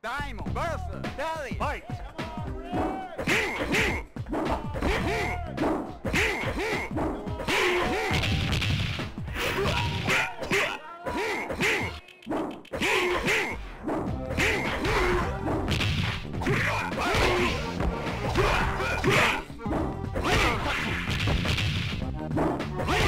Diamond, Bertha, Sally. Fight! Hey!